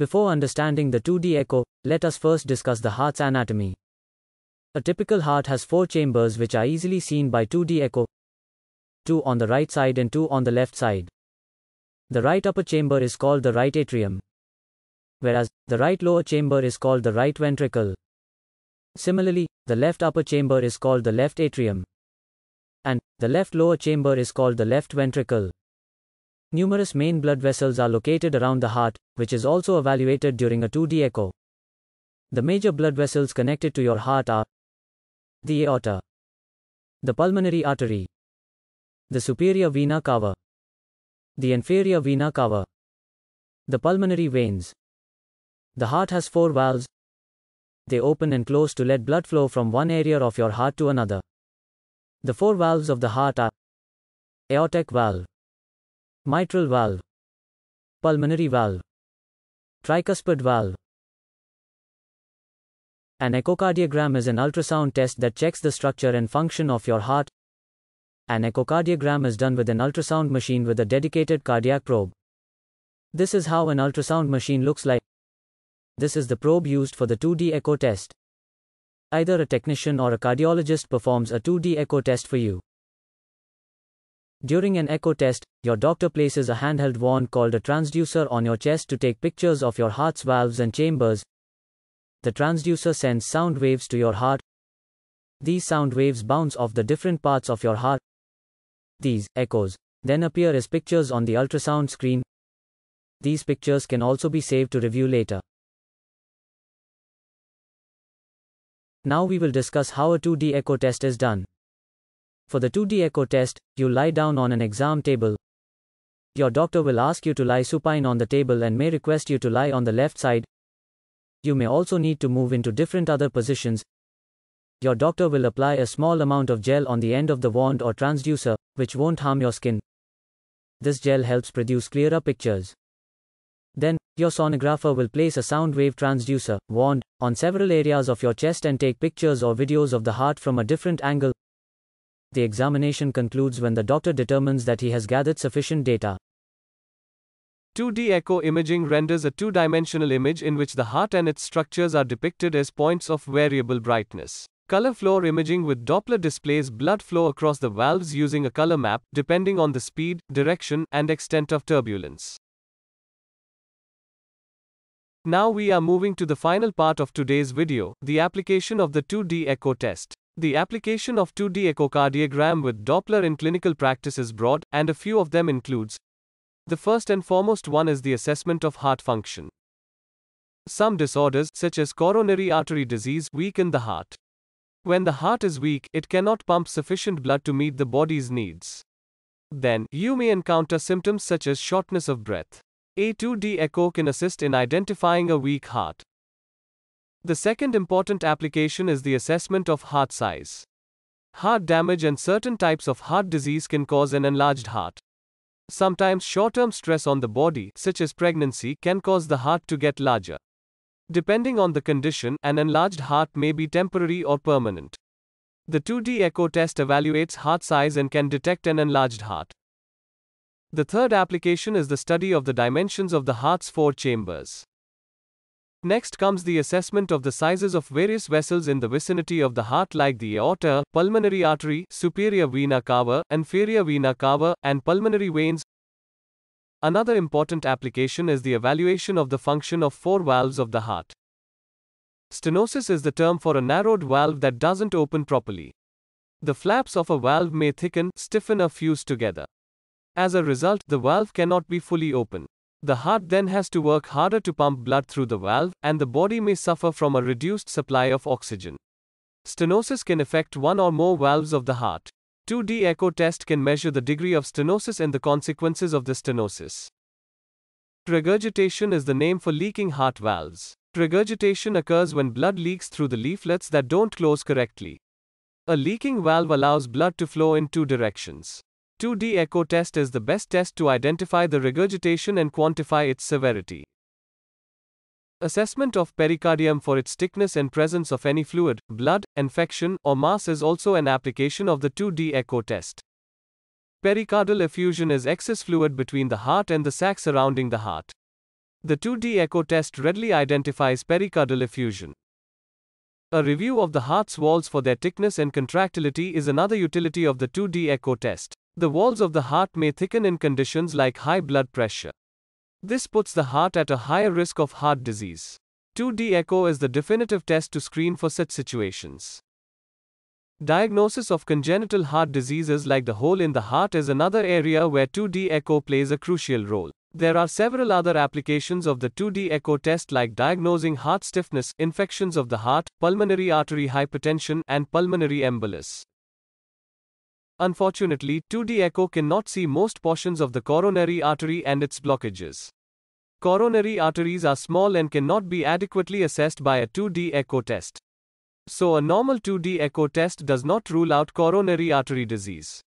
Before understanding the 2D echo, let us first discuss the heart's anatomy. A typical heart has four chambers which are easily seen by 2D echo, two on the right side and two on the left side. The right upper chamber is called the right atrium, whereas the right lower chamber is called the right ventricle. Similarly, the left upper chamber is called the left atrium, and the left lower chamber is called the left ventricle. Numerous main blood vessels are located around the heart, which is also evaluated during a 2D echo. The major blood vessels connected to your heart are the aorta, the pulmonary artery, the superior vena cava, the inferior vena cava, the pulmonary veins. The heart has four valves. They open and close to let blood flow from one area of your heart to another. The four valves of the heart are aortic valve, mitral valve, pulmonary valve, tricuspid valve. An echocardiogram is an ultrasound test that checks the structure and function of your heart. An echocardiogram is done with an ultrasound machine with a dedicated cardiac probe. This is how an ultrasound machine looks like. This is the probe used for the 2D echo test. Either a technician or a cardiologist performs a 2D echo test for you. During an echo test, your doctor places a handheld wand called a transducer on your chest to take pictures of your heart's valves and chambers. The transducer sends sound waves to your heart. These sound waves bounce off the different parts of your heart. These echoes then appear as pictures on the ultrasound screen. These pictures can also be saved to review later. Now we will discuss how a 2D echo test is done. For the 2D echo test, you lie down on an exam table. Your doctor will ask you to lie supine on the table and may request you to lie on the left side. You may also need to move into different other positions. Your doctor will apply a small amount of gel on the end of the wand or transducer, which won't harm your skin. This gel helps produce clearer pictures. Then, your sonographer will place a sound wave transducer, wand, on several areas of your chest and take pictures or videos of the heart from a different angle. The examination concludes when the doctor determines that he has gathered sufficient data. 2D echo imaging renders a two dimensional image in which the heart and its structures are depicted as points of variable brightness. Color flow imaging with Doppler displays blood flow across the valves using a color map, depending on the speed, direction, and extent of turbulence. Now we are moving to the final part of today's video, the application of the 2D echo test. The application of 2D echocardiogram with Doppler in clinical practice is broad, and a few of them includes the first and foremost one is the assessment of heart function. Some disorders, such as coronary artery disease, weaken the heart. When the heart is weak, it cannot pump sufficient blood to meet the body's needs. Then, you may encounter symptoms such as shortness of breath. A 2D echo can assist in identifying a weak heart. The second important application is the assessment of heart size. Heart damage and certain types of heart disease can cause an enlarged heart. Sometimes short term stress on the body, such as pregnancy, can cause the heart to get larger. Depending on the condition, an enlarged heart may be temporary or permanent. The 2D echo test evaluates heart size and can detect an enlarged heart. The third application is the study of the dimensions of the heart's four chambers. Next comes the assessment of the sizes of various vessels in the vicinity of the heart like the aorta, pulmonary artery, superior vena cava, inferior vena cava, and pulmonary veins. Another important application is the evaluation of the function of four valves of the heart. Stenosis is the term for a narrowed valve that doesn't open properly. The flaps of a valve may thicken, stiffen or fuse together. As a result, the valve cannot be fully open. The heart then has to work harder to pump blood through the valve, and the body may suffer from a reduced supply of oxygen. Stenosis can affect one or more valves of the heart. 2D echo test can measure the degree of stenosis and the consequences of the stenosis. Regurgitation is the name for leaking heart valves. Regurgitation occurs when blood leaks through the leaflets that don't close correctly. A leaking valve allows blood to flow in two directions. 2D echo test is the best test to identify the regurgitation and quantify its severity. Assessment of pericardium for its thickness and presence of any fluid, blood, infection, or mass is also an application of the 2D echo test. Pericardial effusion is excess fluid between the heart and the sac surrounding the heart. The 2D echo test readily identifies pericardial effusion. A review of the heart's walls for their thickness and contractility is another utility of the 2D echo test. The walls of the heart may thicken in conditions like high blood pressure. This puts the heart at a higher risk of heart disease. 2D echo is the definitive test to screen for such situations. Diagnosis of congenital heart diseases like the hole in the heart is another area where 2D echo plays a crucial role. There are several other applications of the 2D echo test like diagnosing heart stiffness, infections of the heart, pulmonary artery hypertension, and pulmonary embolus. Unfortunately, 2D echo cannot see most portions of the coronary artery and its blockages. Coronary arteries are small and cannot be adequately assessed by a 2D echo test. So, a normal 2D echo test does not rule out coronary artery disease.